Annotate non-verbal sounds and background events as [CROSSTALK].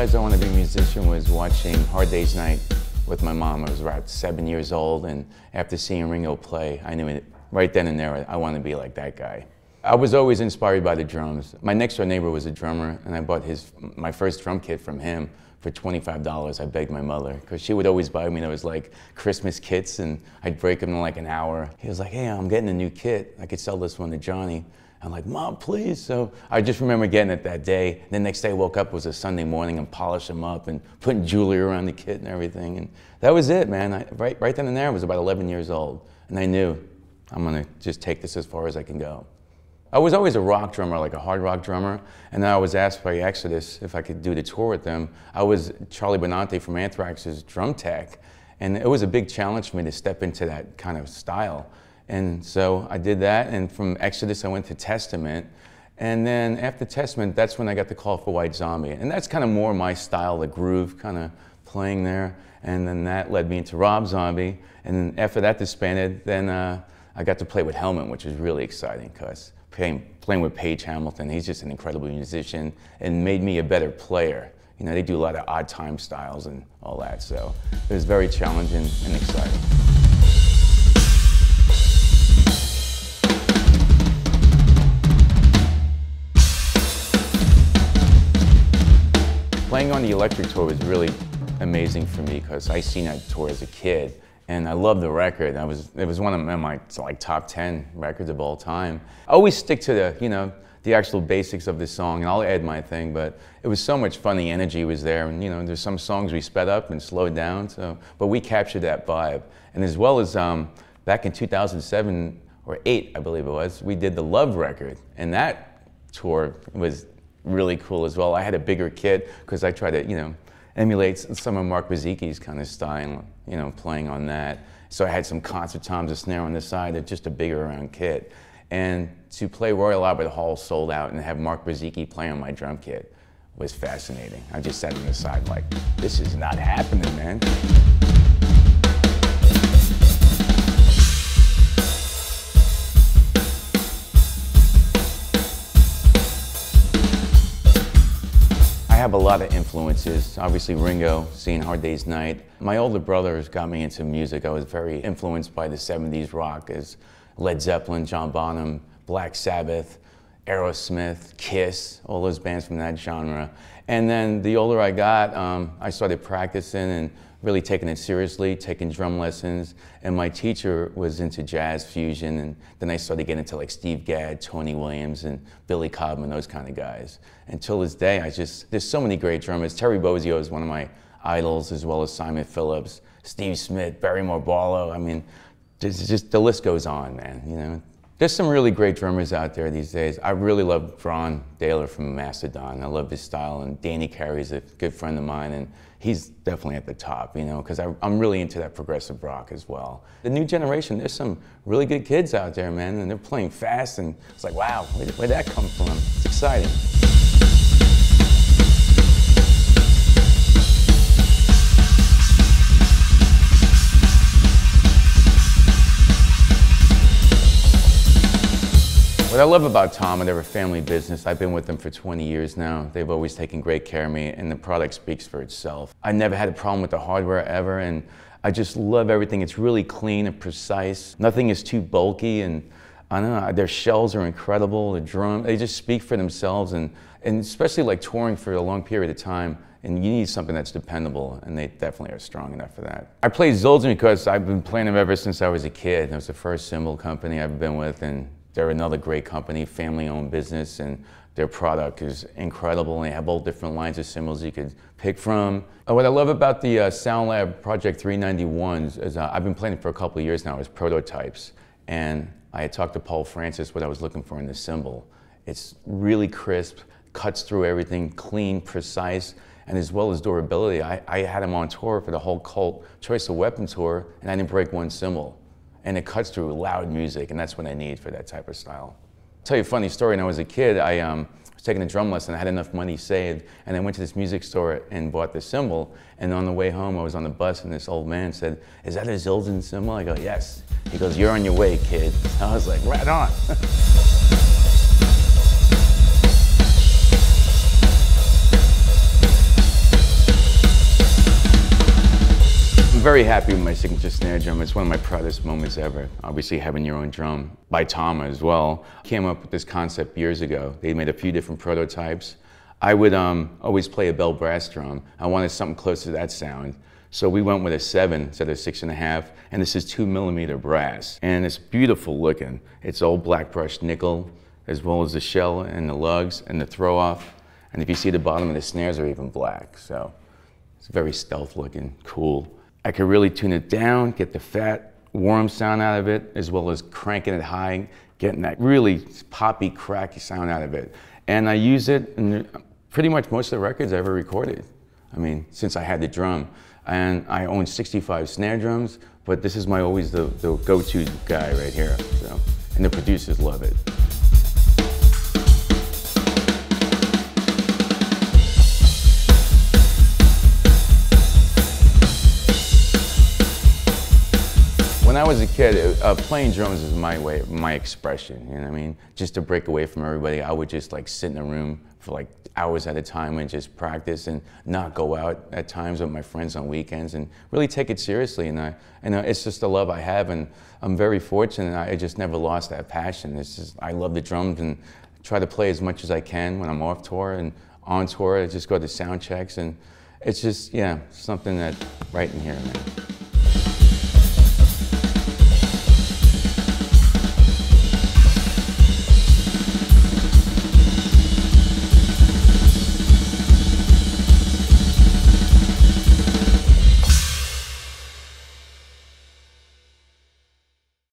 realized I wanted to be a musician was watching Hard Day's Night with my mom. I was about seven years old, and after seeing Ringo play, I knew it, right then and there I wanted to be like that guy. I was always inspired by the drums. My next door neighbor was a drummer, and I bought his my first drum kit from him for $25. I begged my mother, because she would always buy me those like Christmas kits, and I'd break them in like an hour. He was like, hey, I'm getting a new kit. I could sell this one to Johnny. I'm like, Mom, please. So I just remember getting it that day. The next day I woke up, was a Sunday morning, and polished them up and putting jewelry around the kit and everything. And that was it, man. I, right, right then and there, I was about 11 years old. And I knew I'm going to just take this as far as I can go. I was always a rock drummer, like a hard rock drummer. And then I was asked by Exodus if I could do the tour with them. I was Charlie Benante from Anthrax's drum tech. And it was a big challenge for me to step into that kind of style. And so I did that, and from Exodus I went to Testament. And then after Testament, that's when I got the call for White Zombie. And that's kind of more my style, the groove kind of playing there. And then that led me into Rob Zombie. And after that disbanded, then uh, I got to play with Helmet, which was really exciting because playing, playing with Page Hamilton, he's just an incredible musician and made me a better player. You know, they do a lot of odd time styles and all that. So it was very challenging and exciting. Playing on the Electric Tour was really amazing for me because I seen that tour as a kid and I love the record. I was, it was one of my like top 10 records of all time. I always stick to the, you know, the actual basics of the song and I'll add my thing, but it was so much fun, the energy was there. And you know, there's some songs we sped up and slowed down, so, but we captured that vibe. And as well as um, back in 2007 or eight, I believe it was, we did the Love record. And that tour was really cool as well. I had a bigger kit because I tried to, you know, emulate some of Mark Brzezicki's kind of style, you know, playing on that. So I had some concert toms, a snare on the side, just a bigger around kit. And to play Royal Albert Hall sold out and have Mark Brzezicki play on my drum kit was fascinating. I just sat on the side like, this is not happening, man. Have a lot of influences. Obviously Ringo, seeing Hard Day's Night. My older brothers got me into music. I was very influenced by the 70s rock as Led Zeppelin, John Bonham, Black Sabbath, Aerosmith, Kiss, all those bands from that genre. And then the older I got, um, I started practicing and really taking it seriously, taking drum lessons. And my teacher was into jazz fusion. And then I started getting into like Steve Gadd, Tony Williams, and Billy Cobham, and those kind of guys. Until this day, I just, there's so many great drummers. Terry Bozzio is one of my idols, as well as Simon Phillips, Steve Smith, Barriemore Barlow. I mean, just, just the list goes on, man, you know. There's some really great drummers out there these days. I really love Brann Dailor from Mastodon. I love his style, and Danny Carey's a good friend of mine, and he's definitely at the top, you know, because I'm really into that progressive rock as well. The new generation, there's some really good kids out there, man, and they're playing fast, and it's like, wow, where'd, where'd that come from? It's exciting. What I love about Tama they're a family business. I've been with them for 20 years now. They've always taken great care of me, and the product speaks for itself. I never had a problem with the hardware ever, and I just love everything. It's really clean and precise. Nothing is too bulky, and I don't know, their shells are incredible. The drum, they just speak for themselves, and, and especially like touring for a long period of time, and you need something that's dependable, and they definitely are strong enough for that. I play Zildjian because I've been playing them ever since I was a kid. It was the first cymbal company I've been with, and they're another great company, family-owned business, and their product is incredible. And they have all different lines of cymbals you could pick from. What I love about the uh, SoundLab Project 391s is uh, I've been playing it for a couple years now as prototypes. And I had talked to Paul Francis what I was looking for in the cymbal. It's really crisp, cuts through everything, clean, precise, and as well as durability. I, I had him on tour for the whole Cult Choice of Weapon tour, and I didn't break one cymbal and it cuts through loud music, and that's what I need for that type of style. I'll tell you a funny story. When I was a kid, I um, was taking a drum lesson. I had enough money saved, and I went to this music store and bought the cymbal. And on the way home, I was on the bus, and this old man said, "Is that a Zildjian cymbal?" I go, "Yes." He goes, "You're on your way, kid." I was like, "Right on." [LAUGHS] very happy with my signature snare drum. It's one of my proudest moments ever. Obviously having your own drum by Tama as well. Came up with this concept years ago. They made a few different prototypes. I would um, always play a bell brass drum. I wanted something close to that sound. So we went with a seven instead of six and a half, and this is two millimeter brass. And it's beautiful looking. It's all black brushed nickel, as well as the shell and the lugs and the throw off. And if you see the bottom of the snares are even black. So it's very stealth looking, cool. I could really tune it down, get the fat, warm sound out of it, as well as cranking it high, getting that really poppy, cracky sound out of it. And I use it in pretty much most of the records I ever recorded. I mean, since I had the drum. And I own 65 snare drums, but this is my always the, the go-to guy right here. So, and the producers love it. Was a kid, uh, playing drums was my way, my expression. You know what I mean? Just to break away from everybody, I would just like sit in a room for like hours at a time and just practice and not go out at times with my friends on weekends and really take it seriously. And I, and it's just the love I have, and I'm very fortunate. I just never lost that passion. It's just I love the drums and try to play as much as I can when I'm off tour and on tour. I just go to sound checks and it's just yeah something that right in here, man.